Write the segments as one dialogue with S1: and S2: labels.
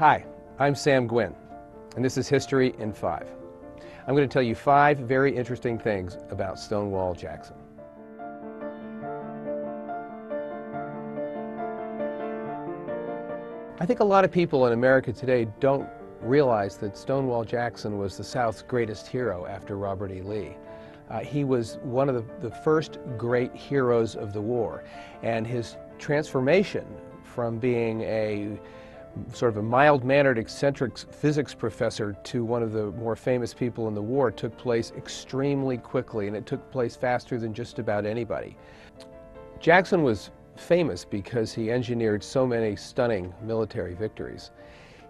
S1: Hi, I'm Sam Gwynne, and this is History in Five. I'm going to tell you five very interesting things about Stonewall Jackson. I think a lot of people in America today don't realize that Stonewall Jackson was the South's greatest hero after Robert E. Lee. Uh, he was one of the, the first great heroes of the war, and his transformation from being a sort of a mild-mannered, eccentric physics professor to one of the more famous people in the war took place extremely quickly, and it took place faster than just about anybody. Jackson was famous because he engineered so many stunning military victories.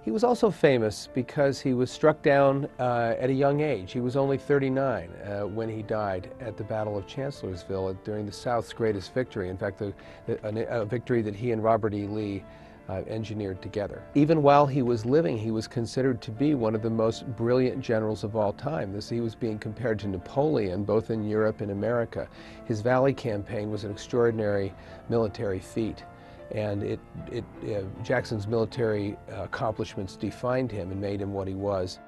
S1: He was also famous because he was struck down uh, at a young age. He was only 39 uh, when he died at the Battle of Chancellorsville during the South's greatest victory. In fact, the, the, a, a, victory that he and Robert E. Lee uh, engineered together. Even while he was living, he was considered to be one of the most brilliant generals of all time. This, he was being compared to Napoleon, both in Europe and America. His Valley campaign was an extraordinary military feat and it, it, uh, Jackson's military uh, accomplishments defined him and made him what he was.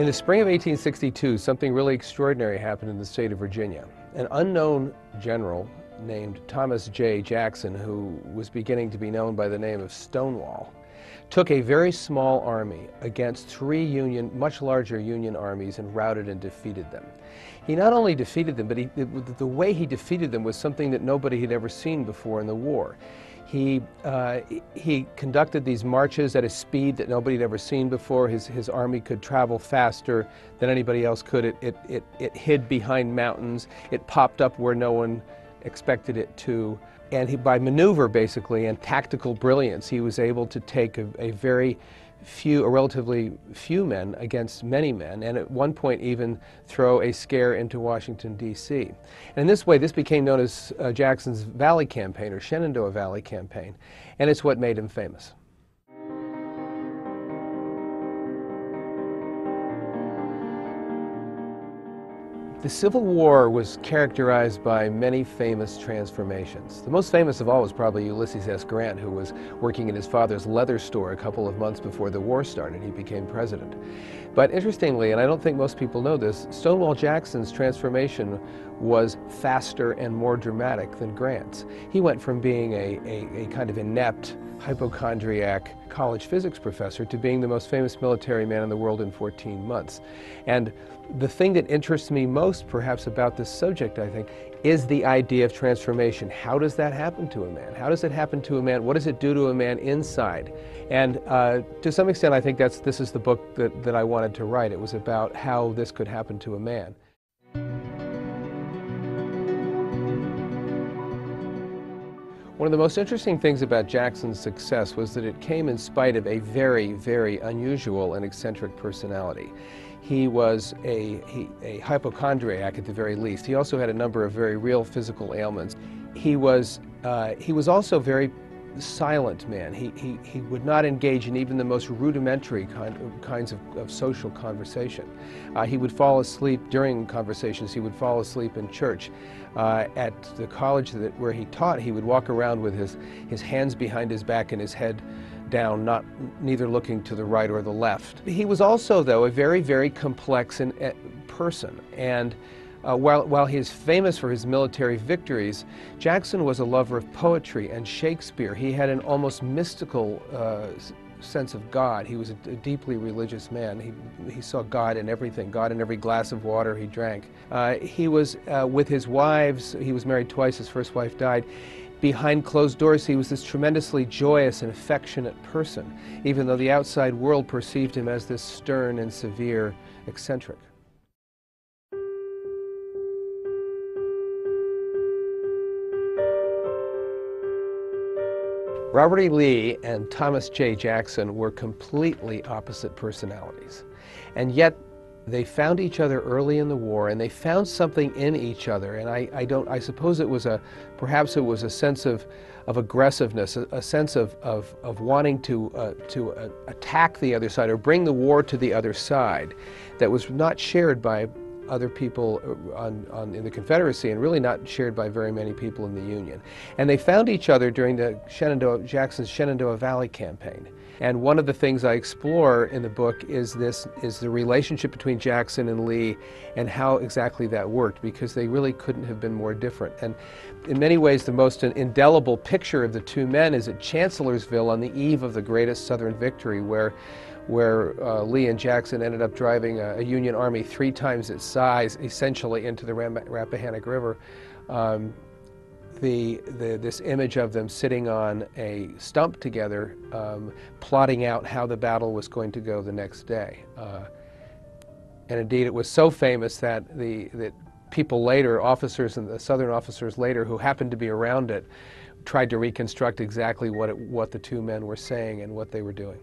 S1: In the spring of 1862, something really extraordinary happened in the state of Virginia. An unknown general named Thomas J. Jackson, who was beginning to be known by the name of Stonewall, took a very small army against three Union, much larger Union armies and routed and defeated them. He not only defeated them, but he, the way he defeated them was something that nobody had ever seen before in the war. He, uh, he conducted these marches at a speed that nobody had ever seen before. His, his army could travel faster than anybody else could. It, it, it, it hid behind mountains. It popped up where no one expected it to. And he, by maneuver, basically, and tactical brilliance, he was able to take a, a very few, a relatively few men against many men, and at one point even throw a scare into Washington, D.C. And in this way, this became known as uh, Jackson's Valley Campaign, or Shenandoah Valley Campaign, and it's what made him famous. The Civil War was characterized by many famous transformations. The most famous of all was probably Ulysses S. Grant, who was working in his father's leather store a couple of months before the war started. He became president. But interestingly, and I don't think most people know this, Stonewall Jackson's transformation was faster and more dramatic than Grant's. He went from being a, a, a kind of inept, hypochondriac college physics professor to being the most famous military man in the world in 14 months. And the thing that interests me most, perhaps, about this subject, I think, is the idea of transformation. How does that happen to a man? How does it happen to a man? What does it do to a man inside? And uh, to some extent, I think that's, this is the book that, that I wanted to write. It was about how this could happen to a man. One of the most interesting things about Jackson's success was that it came in spite of a very, very unusual and eccentric personality. He was a, he, a hypochondriac at the very least. He also had a number of very real physical ailments. He was, uh, he was also very silent man. He, he, he would not engage in even the most rudimentary kind of, kinds of, of social conversation. Uh, he would fall asleep during conversations. He would fall asleep in church. Uh, at the college that, where he taught, he would walk around with his, his hands behind his back and his head down, not neither looking to the right or the left. He was also, though, a very, very complex and, uh, person. And uh, while, while he is famous for his military victories, Jackson was a lover of poetry and Shakespeare. He had an almost mystical uh, sense of God. He was a, a, deeply religious man. He, he saw God in everything, God in every glass of water he drank. Uh, he was uh, with his wives, he was married twice, his first wife died. Behind closed doors, he was this tremendously joyous and affectionate person, even though the outside world perceived him as this stern and severe eccentric. Robert E. Lee and Thomas J. Jackson were completely opposite personalities. And yet they found each other early in the war and they found something in each other. And I, I don't, I suppose it was a, perhaps it was a sense of, of aggressiveness, a, a sense of, of, of wanting to, uh, to uh, attack the other side or bring the war to the other side that was not shared by other people uh, on, on, in the Confederacy and really not shared by very many people in the Union. And they found each other during the Shenandoah, Jackson's Shenandoah Valley campaign. And one of the things I explore in the book is this is the relationship between Jackson and Lee and how exactly that worked because they really couldn't have been more different. And in many ways the most indelible picture of the two men is at Chancellorsville on the eve of the greatest Southern victory where where uh, Lee and Jackson ended up driving a, a, Union army three times its size, essentially into the Ram Rappahannock River. Um, the, the, this image of them sitting on a stump together, um, plotting out how the battle was going to go the next day. Uh, and indeed, it was so famous that the that people later, officers and the Southern officers later, who happened to be around it, tried to reconstruct exactly what it, what the two men were saying and what they were doing.